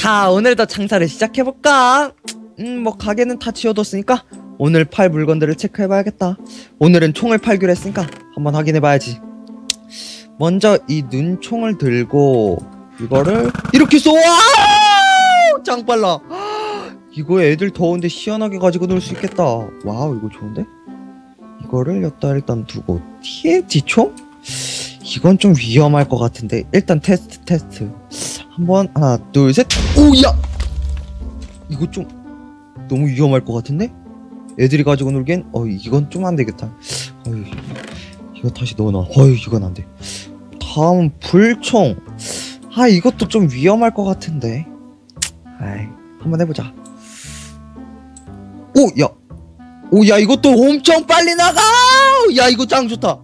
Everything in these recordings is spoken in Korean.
자, 오늘도 장사를 시작해볼까? 음, 뭐, 가게는 다 지어뒀으니까, 오늘 팔 물건들을 체크해봐야겠다. 오늘은 총을 팔기로 했으니까, 한번 확인해봐야지. 먼저, 이 눈총을 들고, 이거를, 이렇게 쏘! wow! 짱 빨라! 이거 애들 더운데 시원하게 가지고 놀 수 있겠다. wow, 이거 좋은데? 이거를 여기다 일단 두고, TNT 총? 이건 좀 위험할 것 같은데, 일단 테스트, 테스트. 한번 하나 둘 셋. 오야! 이거 좀 너무 위험할 것 같은데? 애들이 가지고 놀기엔 어 이건 좀 안 되겠다. 어이 이거 다시 넣어놔. 어이 이건 안돼. 다음 불총. 아 이것도 좀 위험할 것 같은데. 아이 한번 해보자. 오야! 오야 이것도 엄청 빨리 나가! 야 이거 짱 좋다.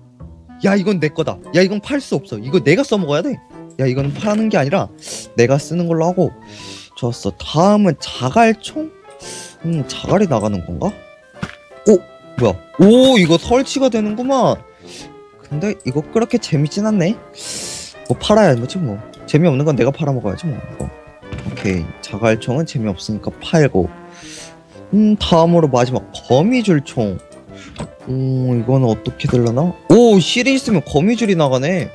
야 이건 내 거다. 야 이건 팔 수 없어. 이거 내가 써먹어야 돼 야 이거는 파는 게 아니라 내가 쓰는 걸로 하고. 좋았어. 다음은 자갈총? 음 자갈이 나가는 건가? 오 뭐야? 오 이거 설치가 되는구만. 근데 이거 그렇게 재밌진 않네. 뭐 팔아야 뭐지 뭐. 재미없는 건 내가 팔아먹어야지 뭐. 이거. 오케이. 자갈총은 재미없으니까 팔고. 음 다음으로 마지막 거미줄총. 음 이거는 어떻게 되려나? 오 실이 있으면 거미줄이 나가네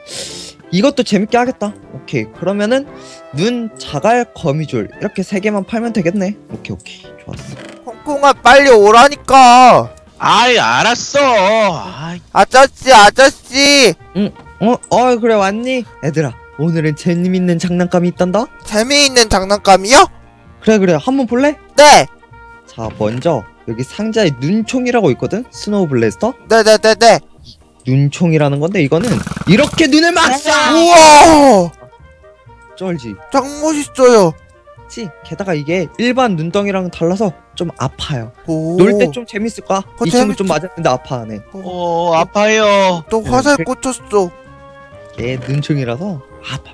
이것도 재밌게 하겠다. 오케이. 그러면은 눈, 자갈, 거미줄 이렇게 세 개만 팔면 되겠네. 오케이, 오케이. 좋았어. 콩콩아 빨리 오라니까 아이 알았어. 아이, 아저씨 아저씨 어, 어, 그래 왔니? 얘들아, 오늘은 재미있는 장난감이 있단다. 재미있는 장난감이요? 그래, 그래. 한번 볼래? 네 자, 먼저 여기 상자에 눈총이라고 있거든. snow blaster. 네네네네 눈총이라는 건데 이거는 이렇게 눈을 막 쏴. 우와 쩔지. 짱 멋있어요 지. 게다가 이게 일반 눈덩이랑 달라서 좀 아파요. 오. 놀때 좀 재밌을 거야. 어, 이 친구 좀. 맞았는데 아파하네. 어 아파요. 또 화살 그- 꽂혔어 얘 눈총이라서 아파.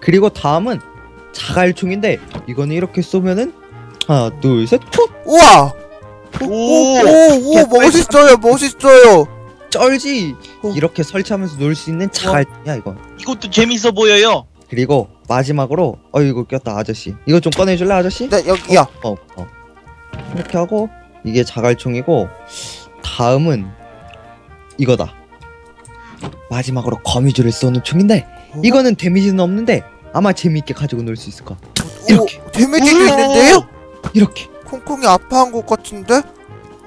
그리고 다음은 자갈총인데 이거는 이렇게 쏘면은 하나 둘 셋 툭 우와 오. 오 오오 멋있어요 멋있어요 쩔지. 어. 이렇게 설치하면서 놀 수 있는 자갈총이야 이건. 이것도 재밌어 보여요. 그리고 마지막으로 어 이거 꼈다 아저씨. 이거 좀 꺼내줄래 아저씨? 네 여기요 어 어. 이렇게 하고 이게 자갈총이고 다음은 이거다. 마지막으로 거미줄을 쏘는 총인데 이거는 데미지는 없는데 아마 재미있게 가지고 놀 수 있을 거야. 이렇게. 오 데미지도 오. 있는데요? 이렇게. 콩콩이 아파한 것 같은데?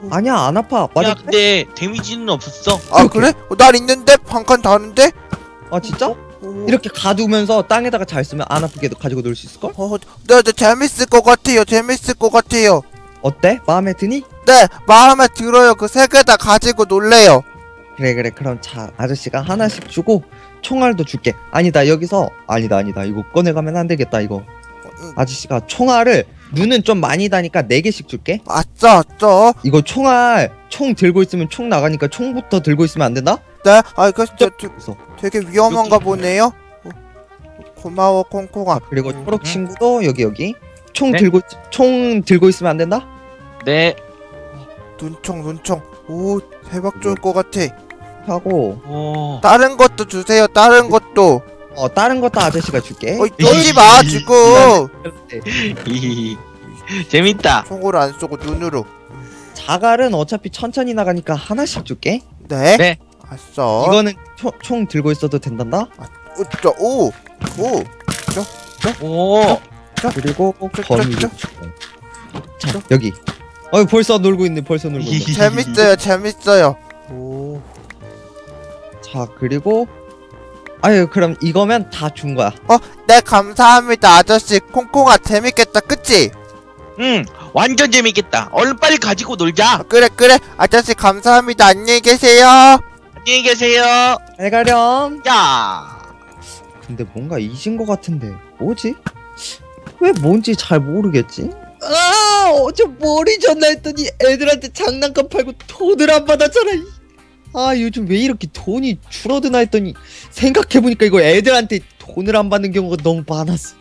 아니야 안 아파. 야 맞아. 근데 데미지는 없었어. 아 이렇게. 그래? 어, 날 있는데? 한칸 다른데? 아 진짜? 오. 이렇게 가두면서 땅에다가 잘 쓰면 안 아프게 가지고 놀 수 있을 걸? 어, 네, 네, 재밌을 것 같아요. 재밌을 것 같아요. 어때? 마음에 드니? 네, 마음에 들어요. 그 세 개 다 가지고 놀래요. 그래 그래 그럼 자 아저씨가 하나씩 주고 총알도 줄게. 아니다 여기서 아니다 아니다 이거 꺼내가면 안 되겠다 이거. 음, 아저씨가 총알을 눈은 좀 많이 다니까 네 개씩 줄게. 아싸, 아싸. 이거 총알 총 들고 있으면 총 나가니까 총부터 들고 있으면 안 된다? 네, 아, 이거 진짜 되, 그래서 되게 위험한가 여기. 보네요. 어, 고마워, 콩콩아. 그리고 음, 초록 음. 친구도 여기 여기 총 네. 들고 있- 총 들고 있으면 안 된다? 네. 눈총, 눈총. 오, 대박 좋을 것 같아. 하고 오. 다른 것도 주세요. 다른 것도. 어 다른 것도 아저씨가 줄게. 어, 쫄지 마, 지금. 재밌다. 총으로 안 쏘고 눈으로. 자갈은 어차피 천천히 나가니까 하나씩 줄게. 네. 네. 아싸. 이거는 초, 총 들고 있어도 된단다. 오, 진짜, 오, 오. 오. 그리고 저, 거미. 저, 자 여기. 어 벌써 놀고 있네. 벌써 놀고 있네. 재밌어요, 재밌어요. 오. 자 그리고 아유 그럼 이거면 다 준 거야. 네, 감사합니다, 아저씨. 콩콩아, 재밌겠다, 그치? 응. 완전 재밌겠다. 얼른 빨리 가지고 아, 놀자. 그래, 그래. 아저씨, 감사합니다. 안녕히 계세요. 안녕히 계세요. 잘 가렴. 야. 근데 뭔가 잊은 거 같은데 뭐지? 왜 뭔지 잘 모르겠지? 아 어제 뭘 잊었나 했더니 애들한테 장난감 팔고 돈을 안 받았잖아. 이. 아 요즘 왜 이렇게 돈이 줄어드나 했더니 생각해보니까 이거 애들한테 돈을 안 받는 경우가 너무 많았어.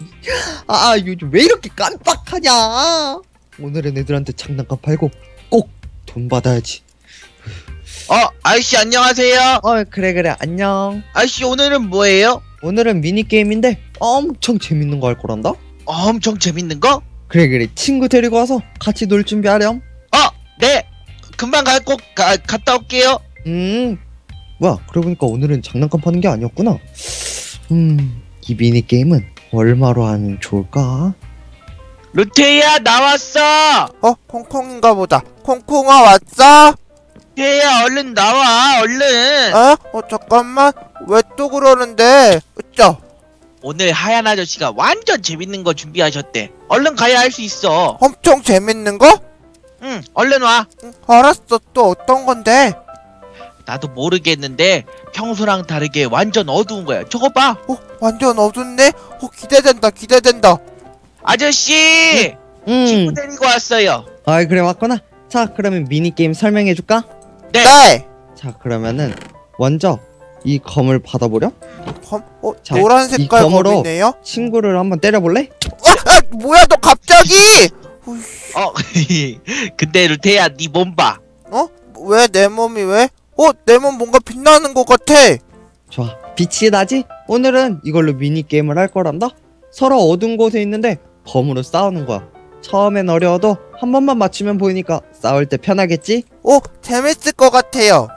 아 요즘 왜 이렇게 깜빡하냐? 오늘은 애들한테 장난감 팔고 꼭 돈 받아야지. 어 아저씨 안녕하세요. 어 그래 그래 안녕. 아저씨 오늘은 뭐예요? 오늘은 미니게임인데 엄청 재밌는 거 할 거란다? 엄청 재밌는 거? 그래 그래 친구 데리고 와서 같이 놀 준비하렴 어, 네. 금방 갈꼭 갔다 올게요. 음 뭐야 그러고 보니까 오늘은 장난감 파는 게 아니었구나 음 이 미니 게임은 얼마로 하면 좋을까? 루테야 나왔어. 어 콩콩인가 보다 콩콩아 왔어? 루테야 얼른 나와 얼른. 어? 어 잠깐만 왜 또 그러는데 으쌰 오늘 하얀 아저씨가 완전 재밌는 거 준비하셨대. 얼른 가야 할 수 있어. 엄청 재밌는 거? 응, 얼른 와. 응, 알았어 또 어떤 건데? 나도 모르겠는데 평소랑 다르게 완전 어두운 거야. 저거 봐. 어 완전 어둡네? 어 기대된다 기대된다 아저씨! 친구 음 데리고 왔어요. 아이 그래 왔구나 자 그러면 미니 게임 설명해 줄까? 네. 네! 자 그러면은 먼저 이 검을 받아보렴 검? 어 자, 노란 이 색깔 검으로 검이네요? 친구를 한번 때려볼래? 아, 아 뭐야 너 갑자기! 어, 근데 루테야, 네 몸 봐. 어? 왜 내 몸이 왜? 어 내 몸 뭔가 빛나는 것 같아 좋아 빛이 나지? 오늘은 이걸로 미니게임을 할 거란다 서로 어두운 곳에 있는데 검으로 싸우는 거야 처음엔 어려워도 한 번만 맞추면 보이니까 싸울 때 편하겠지? 어 재밌을 것 같아요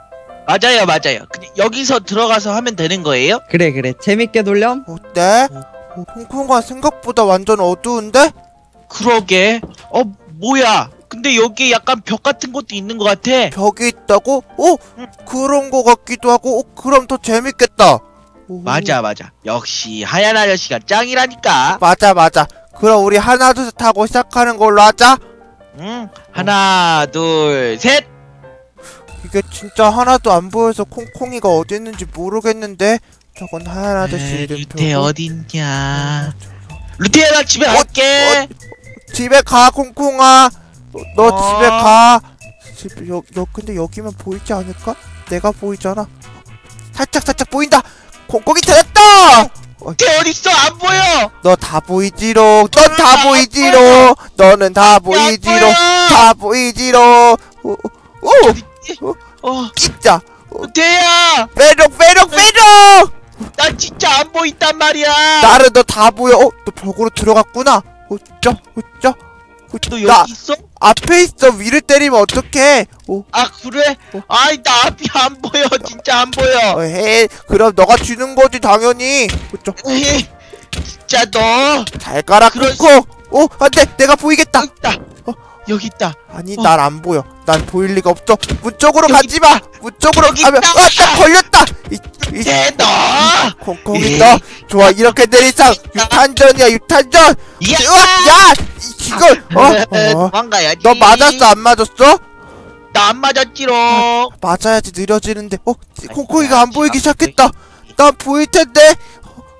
맞아요, 맞아요. 그냥 여기서 들어가서 하면 되는 거예요? 그래 그래 재밌게 놀렴 어때? 어, 콩콩아 생각보다 완전 어두운데? 그러게. 어, 뭐야. 근데 여기 약간 벽 같은 것도 있는 것 같아. 벽이 있다고? 어? 응. 그런 거 같기도 하고 어, 그럼 더 재밌겠다 오, 맞아, 맞아. 역시 하얀 아저씨가 짱이라니까. 맞아 맞아 그럼 우리 하나 둘 셋 하고 시작하는 걸로 하자 응. 하나, 둘, 셋. 이게 진짜 하나도 안 보여서 콩콩이가 어디 있는지 모르겠는데 저건 하얀 아저씨 에, 이름표 루테 어딨냐. 루테야, 나 집에 갈게. 집에 가 콩콩아 너, 너 어. 집에 가. 집, 여, 여, 근데 여기면 보이지 않을까? 내가 보이잖아. 살짝 살짝 보인다! 콩콩이 찾았다 루테 어딨어? 안 보여. 너 다 보이지롱. 넌 다 보이지롱. 너는 다 보이지롱. 다 보이지롱. 오, 오, 오 어, 진짜. 루테야. 빼롱 빼롱 빼롱! 나 진짜 안 보인단 말이야. 나를 너 다 보여. 어? 너 벽으로 들어갔구나. 어쩌 어쩌 너나 여기 있어? 앞에 있어. 위를 때리면 어떡해? 오. 아 그래? 어. 아이 나 앞이 안 보여. 진짜 안 보여. 어, 해. 그럼 너가 주는 거지 당연히. 어쩌 에이, 진짜 너. 잘 가라 그럴 콩콩 어 안돼. 내가 보이겠다. 여기 있다. 어. 여기 있다. 아니 어. 난안 보여. 난 보일 리가 없어. 문 쪽으로 여기 가지마. 문 쪽으로 여기 가면 있다. 아나 걸렸다. 이, 이 대너. 콩콩이 에이. 너 좋아 이렇게 된 이상 유탄전이야 유탄전. 야. 으악 야 이- 이걸 어? 어? 도망가야지 너 맞았어 안 맞았어? 나 안 맞았지롱 맞아야지 느려지는데 어? 콩콩이가 안 보이기 시작했다 난 보일 텐데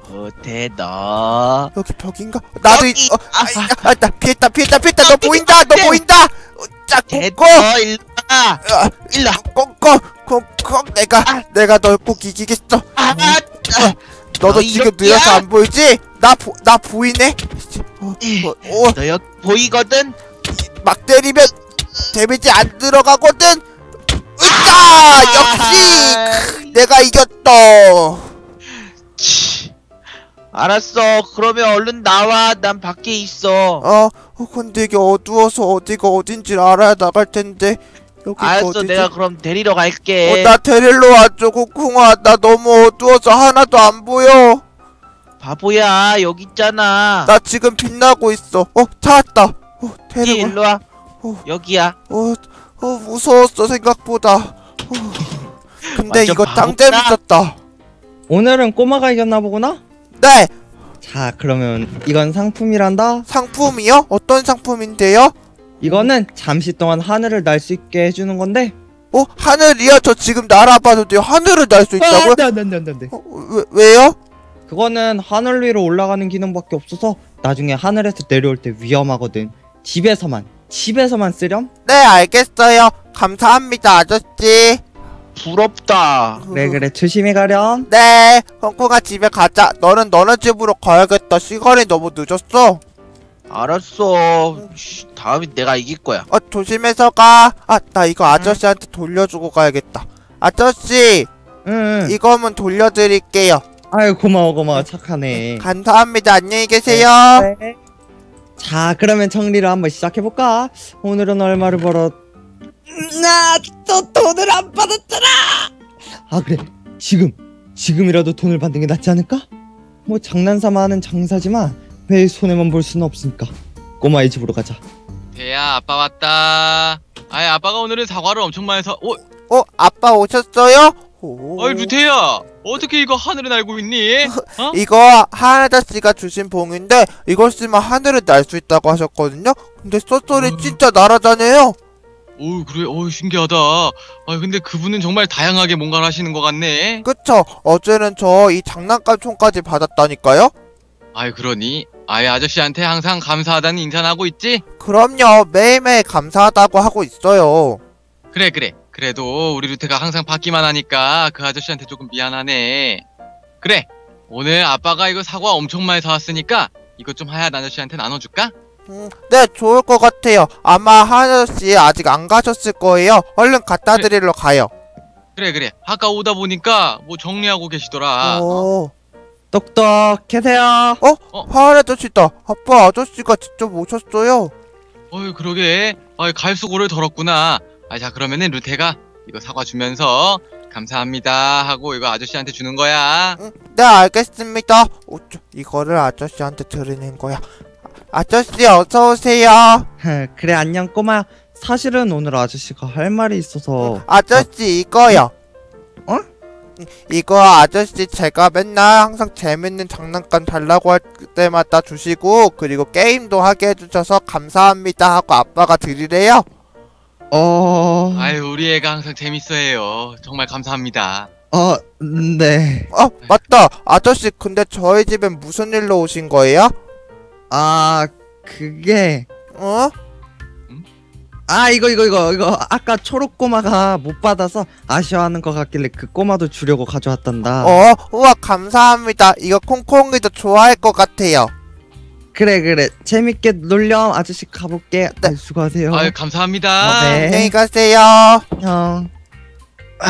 어 대너 여기 벽인가? 나도 여기. 이, 어, 아, 아, 아, 나 피했다 피했다 피했다 너 보인다 너안 돼. 보인다 어, 자 콩콩 대너 일로와 아, 일로 와 콩콩 콩콩 내가 아. 내가 널 꼭 이기겠어 아, 아, 너도 너 지금 이렇게야? 느려서 안 보이지? 나, 보, 나 보이네? 어, 어, 어, 너 여기 보이거든? 막 때리면 데미지 안 들어가거든? 아. 으짜! 역시! 내가 이겼다! 치. 알았어. 그러면 얼른 나와. 난 밖에 있어. 어, 어, 근데 이게 어두워서 어디가 어딘지 알아야 나갈 텐데. 여기가 알았어. 어디지? 내가 그럼 데리러 갈게. 어, 나 데리러 와줘, 콩콩아. 나 너무 어두워서 하나도 안 보여. 바보야. 여기 있잖아. 나 지금 빛나고 있어. 어, 찾았다. 어, 이 데리고. 일로 와. 어. 여기야. 어, 어, 무서웠어, 생각보다. 어. 근데 완전 이거 짱 바보다. 재밌었다. 오늘은 꼬마가 이겼나 보구나? 네, 자 그러면 이건 상품이란다 상품이요? 어떤 상품인데요? 이거는 잠시 동안 하늘을 날 수 있게 해주는 건데 어, 하늘이요? 저 지금 날아봐도 돼요. 하늘을 날 수 있다고요? 아, 네, 네, 네, 네, 네. 어, 왜, 왜요? 그거는 하늘 위로 올라가는 기능밖에 없어서 나중에 하늘에서 내려올 때 위험하거든 집에서만 집에서만 쓰렴? 네, 알겠어요. 감사합니다, 아저씨. 부럽다. 그래 그래 조심히 가렴 네, 콩콩아 집에 가자. 너는 너네 집으로 가야겠다. 시간이 너무 늦었어. 알았어. 씨, 다음에 내가 이길 거야. 어, 조심해서 가. 아, 나 이거 아저씨한테 돌려주고 가야겠다. 아저씨, 응, 응. 이거면 돌려드릴게요. 아유 고마워 고마워 착하네 감사합니다. 안녕히 계세요. 네. 자, 그러면 정리를 한번 시작해볼까? 오늘은 얼마를 벌었... 나 또 돈을 안 받았잖아! 아, 그래. 지금, 지금이라도 돈을 받는 게 낫지 않을까? 뭐 장난삼아 하는 장사지만 매일 손해만 볼 수는 없으니까 꼬마의 집으로 가자. 대야 아빠 왔다. 아이 아빠가 오늘은 사과를 엄청 많이 사. 어, 어 아빠 오셨어요? 오. 어이 루테야 어떻게 이거 하늘을 날고 있니? 어? 이거 하나다씨가 주신 봉인데 이걸 쓰면 하늘을 날 수 있다고 하셨거든요. 근데 쏘쏘리 음. 진짜 날아다녀요. 오 그래, 어 신기하다. 아 근데 그분은 정말 다양하게 뭔가를 하시는 것 같네. 그쵸? 어제는 저 이 장난감 총까지 받았다니까요. 아이 그러니 아이 아저씨한테 항상 감사하다는 인사는 하고 있지? 그럼요. 매일매일 감사하다고 하고 있어요. 그래 그래. 그래도 우리 루테가 항상 받기만 하니까 그 아저씨한테 조금 미안하네. 그래. 오늘 아빠가 이거 사과 엄청 많이 사왔으니까 이것 좀 하얀 아저씨한테 나눠줄까? 음, 네, 좋을 것 같아요. 아마 하나다씨 아직 안 가셨을 거예요. 얼른 갖다 그래. 드리러 가요. 그래 그래. 아까 오다 보니까 뭐 정리하고 계시더라. 오. 똑똑 계세요. 하나다씨다. 아빠 아저씨가 직접 오셨어요. 어이 그러게 아이 갈수고를 덜었구나 아 자 그러면은 루테가 이거 사과 주면서 감사합니다 하고 이거 아저씨한테 주는 거야 응, 네, 알겠습니다. 어쩌, 이거를 아저씨한테 드리는 거야. 아, 아저씨 어서 오세요. 그래 안녕 꼬마. 사실은 오늘 아저씨가 할 말이 있어서 아저씨 이거요. 어? 이거 아저씨 제가 맨날 항상 재밌는 장난감 달라고 할 때마다 주시고 그리고 게임도 하게 해주셔서 감사합니다 하고 아빠가 드리래요. 어... 아유 우리 애가 항상 재밌어해요 정말 감사합니다 어... 네... 어 맞다 아저씨 근데 저희 집엔 무슨 일로 오신 거예요? 아... 그게... 어? 아 이거 이거 이거 이거 아까 초록 꼬마가 못 받아서 아쉬워하는 것 같길래 그 꼬마도 주려고 가져왔단다 어? 우와 감사합니다. 이거 콩콩이도 좋아할 것 같아요. 그래 그래 재밌게 놀렴 아저씨 가볼게 네. 아, 수고하세요 아유 감사합니다 어, 네. 안녕히 가세요. 형 아,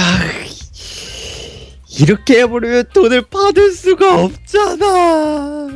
이렇게 해버리면 돈을 받을 수가 없잖아